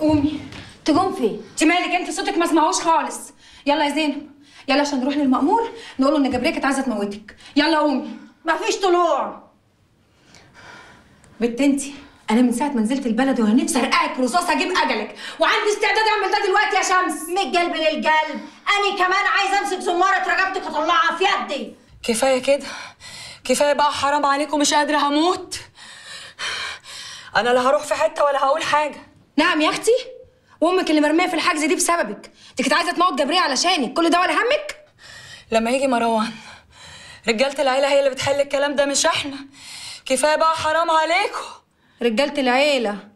قومي. تقوم فين انت مالك انت صوتك ما اسمعوش خالص. يلا يا زينب. يلا عشان نروح للمأمور نقول له إن جبريه كانت عايزة تموتك. يلا قومي. مفيش طلوع. بنت انتي أنا من ساعة ما نزلت البلد وأنا نفسي أرقعك رصاص أجيب أجلك. وعندي استعداد أعمل ده دلوقتي يا شمس. من القلب للقلب. أنا كمان عايزة أمسك زمارة رقبتك اطلعها في يدي. كفاية كده؟ كفاية بقى حرام عليكم مش قادرة هموت؟ أنا لا هروح في حتة ولا هقول حاجة. نعم يا أختي. وامك اللي مرمية في الحجز دي بسببك. انت كنت عايزة تموت جبريه علشانك. كل ده ولا همك؟ لما يجي مروان رجالة العيلة هي اللي بتحل الكلام ده مش إحنا. كفاية بقى حرام عليكم. رجالة العيلة.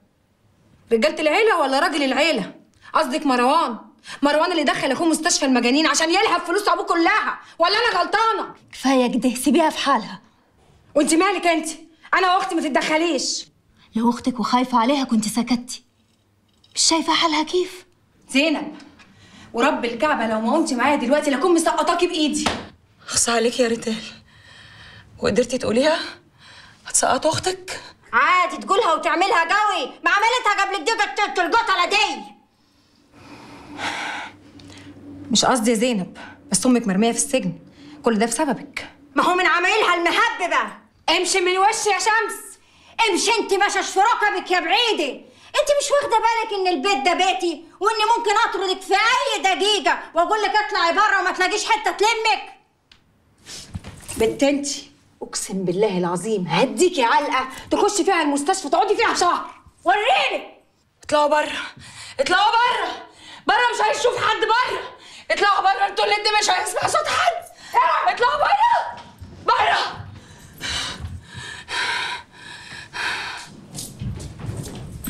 رجالة العيلة ولا راجل العيلة؟ قصدك مروان. مروان اللي دخل أخوه مستشفى المجانين عشان يلهب فلوس أبوه كلها. ولا أنا غلطانة؟ كفاية كده سيبيها في حالها. وانت مالك أنت؟ أنا وأختي ما تتدخليش. لو أختك وخايفة عليها كنت سكتي. مش شايفة حالها كيف؟ زينب ورب الكعبة لو ما قمتي معايا دلوقتي لاكون مسقطاكي بإيدي. اخص عليك يا ريتال وقدرتي تقوليها؟ هتسقط أختك؟ عادي تقولها وتعملها قوي. ما عملتها قبل كده القطله دي. مش قصدي يا زينب بس أمك مرمية في السجن. كل ده بسببك. ما هو من عمايلها المهببة. امشي من وشي يا شمس. امشي انت مشش في ركبك يا بعيده انت مش واخده بالك ان البيت ده بيتي واني ممكن اطردك في اي دقيقة واقول لك اطلعي بره وما تلاقيش حتة تلمك؟ بنت انتي اقسم بالله العظيم هديكي علقة تخشي فيها المستشفى تقعدي فيها شهر. وريني. اطلعوا بره. اطلعوا بره. بره مش هيشوف حد بره. اطلعوا بره. أنتوا الاتنين مش هيسمع صوت حد. اطلعوا بره. بره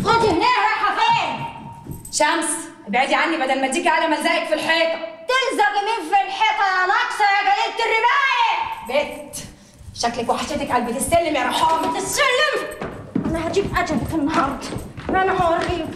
خدي هنا رايحه فين شمس ابعدي عني بدل ما اديكي على ملزقك في الحيطة. تلزقي مين في الحيطة يا ناقصه يا جليله الرباية؟ بت. شكلك وحشتك قلبة السلم يا رحامة السلم. أنا هجيب اجلك النهارده. أنا هوريك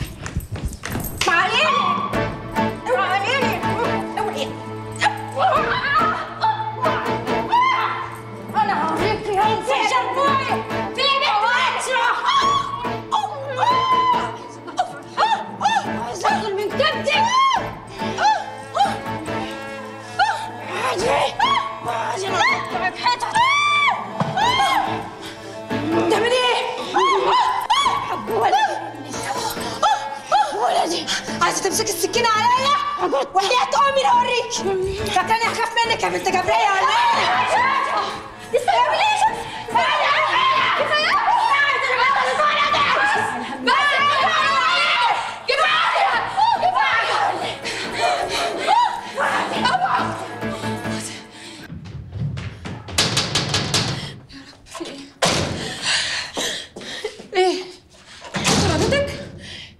عايزة تمسكي السكينة عليا؟ وحياة أمي لأوريك فكاني أخاف منك يا بنت جبرية ولا؟ إيه؟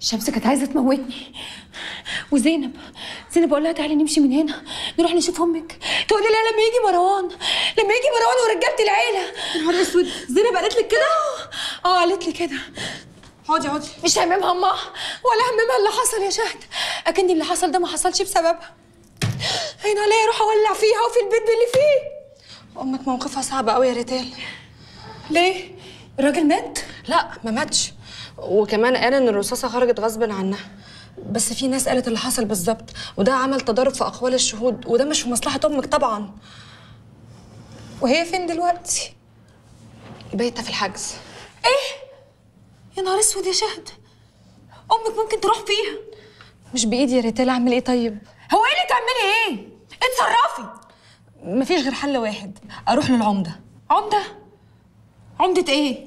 الشمس كانت عايزة تموتني. وزينب زينب بقول لها تعالي نمشي من هنا. نروح نشوف أمك. تقولي لها لما يجي مروان لما يجي مروان ورجالة العيلة. يا نهار أسود. زينب قالت لك كده؟ آه قالت لي كده. اقعدي اقعدي مش هممها أمها. ولا هممها اللي حصل يا شهد. أكن اللي حصل ده ما حصلش بسببها. هين عليا أروح أولع فيها وفي البيت اللي فيه؟ أمك موقفها صعب قوي يا ريتال. ليه؟ الراجل مات؟ لا ما ماتش. وكمان قال إن الرصاصة خرجت غصب عنها. بس في ناس قالت اللي حصل بالظبط وده عمل تضارب في أقوال الشهود وده مش في مصلحة أمك طبعا. وهي فين دلوقتي؟ بايته في الحجز. إيه؟ يا نهار أسود يا شهد. أمك ممكن تروح فيها. مش بإيدي يا ريتال أعمل إيه طيب؟ هو إيه اللي تعملي إيه؟ اتصرفي. مفيش غير حل واحد أروح للعمدة. عمدة؟ عمدة إيه؟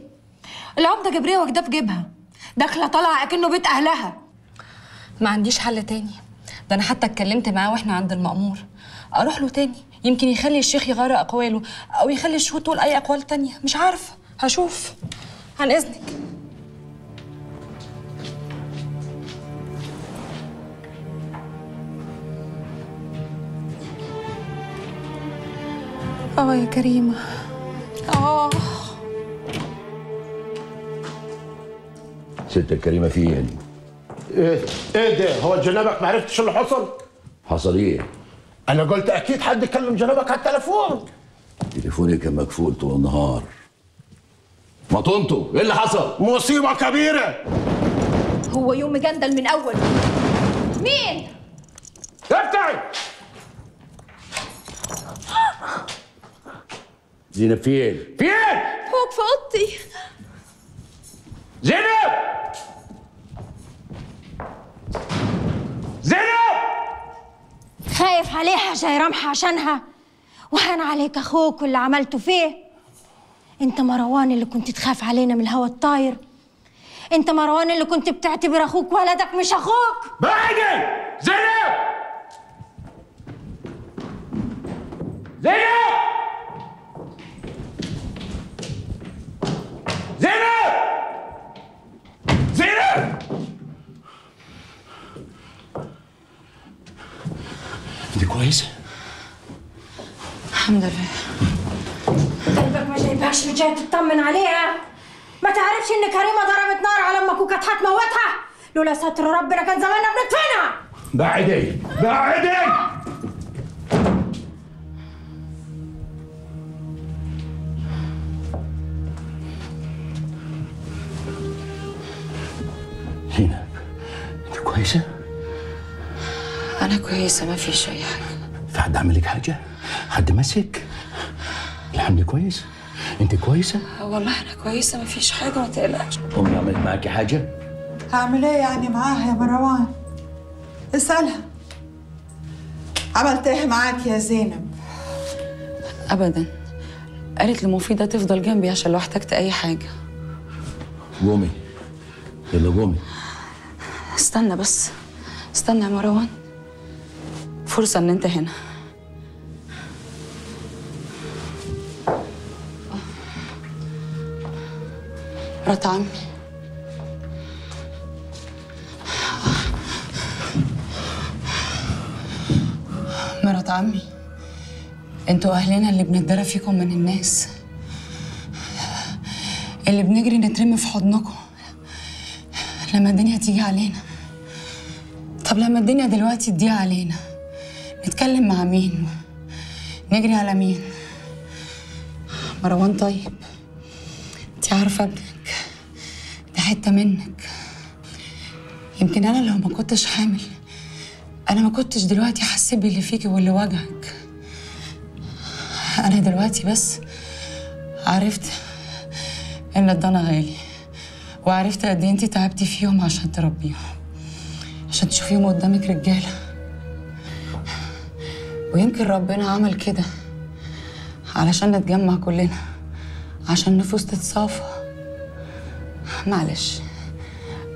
العمدة جبريه واخداه في جيبها. داخلة طالعة أكنه بيت أهلها. ما عنديش حل تاني. ده أنا حتى اتكلمت معاه وإحنا عند المأمور. أروح له تاني. يمكن يخلي الشيخ يغير أقواله أو يخلي الشهود تقول أي أقوال تانية. مش عارفة. هشوف. عن اذنك آه يا كريمة. ست الكريمه فين؟ إيه إيه ده؟ هو جنابك ما عرفتش اللي حصل؟ حصل إيه؟ أنا قلت أكيد حد كلم جنابك على التليفون. تليفوني كان مقفول طول النهار. ما إيه اللي حصل؟ مصيبة كبيرة. هو يوم مجندل من أول. مين؟ افتحي! زينب فين؟ فين فوق في أوضتي. زينب! زينب! خايف عليها جاي رمح عشانها. وهان عليك أخوك واللي عملته فيه. أنت مروان اللي كنت تخاف علينا من الهوى الطاير. أنت مروان اللي كنت بتعتبر أخوك ولدك مش أخوك. بعدي زينب! زينب زينب انت كويسه؟ الحمد لله. قلبك ما جايبهاش وجاي تطمن عليها. ما تعرفش إن كريمة ضربت نار على أمك وكانت هتموتها لولا ستر ربنا كان زماننا بندفنها بعدي بعدي! زينب أنت كويسة؟ أنا كويسة ما فيش اي حاجة في حد عمل لك حاجة؟ حد مسك؟ الحمد كويس؟ أنت كويسة؟ والله أنا كويسة ما فيش حاجة ما تقلقش. أمي عملت معاكي حاجة؟ هعمل إيه يعني معاها يا مروان؟ اسألها. عملت إيه معاك يا زينب؟ ابدا. قالت لمفيدة تفضل جنبي عشان لو احتجت أي حاجة. قومي. يلا قومي. استنى بس. استنى يا مروان. فرصة إن أنت هنا. مرات عمي. مرات عمي أنتوا أهلنا اللي بنتدرى فيكم من الناس. اللي بنجري نترمي في حضنكم. لما الدنيا تيجي علينا. طب لما الدنيا دلوقتي تضيع علينا. نتكلم مع مين؟ نجري على مين؟ مروان طيب. انت عارفة ابنك. حتة منك. يمكن أنا لو ما كنتش حامل أنا ما كنتش دلوقتي حسيت باللي فيكي واللي واجهك. أنا دلوقتي بس عرفت إن الضنا غالي وعرفت قد أنت تعبتي فيهم عشان تربيهم عشان تشوفيهم قدامك رجالة. ويمكن ربنا عمل كده علشان نتجمع كلنا عشان نفوس تتصافى. معلش.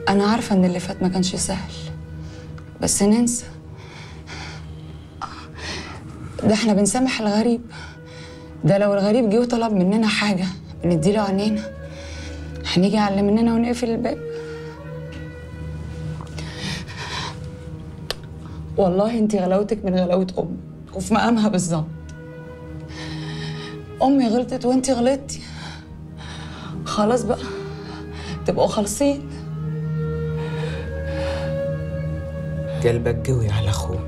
أنا عارفة إن اللي فات ما كانش سهل. بس ننسى. ده إحنا بنسامح الغريب. ده لو الغريب جه وطلب مننا حاجة بنديله عينينا هنيجي على مننا ونقفل الباب. والله انت غلاوتك من غلاوة أمي وفي مقامها بالظبط. أمي غلطت وانت غلطتي. خلاص بقى. تبقوا خالصين. قلبك قوي على أخوك.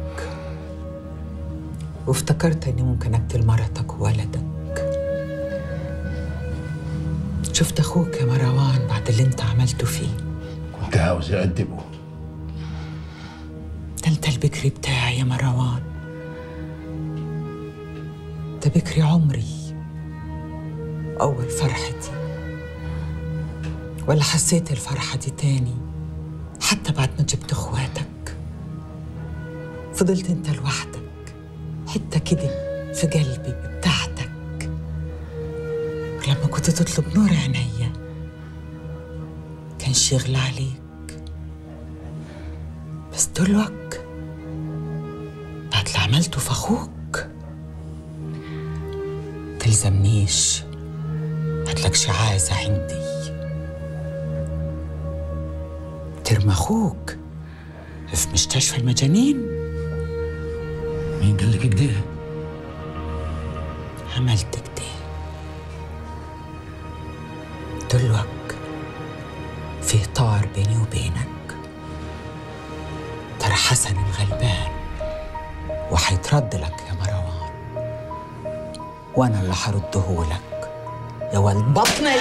وافتكرت إني ممكن أقتل مرتك وولدك. شفت أخوك يا مروان بعد اللي أنت عملته فيه. كنت عاوز اقدمه ده أنت البكري بتاعي يا مروان. ده بكري عمري. أول فرحتي. ولا حسيت الفرحة دي تاني حتى بعد ما جبت اخواتك؟ فضلت انت لوحدك حتة كده في قلبي بتاعتك. ولما كنت تطلب نور عينيا كان شغل عليك. بس دلوقتي بعد اللي عملته في أخوك تلزمنيش هتلكش عازة عندي. ترمى أخوك في مستشفى المجانين مين قال لك كده؟ عملت كده دلوقتي في طار بيني وبينك ترى حسن الغلبان وحيترد لك يا مروان وأنا اللي حرده لك يا ولد بطني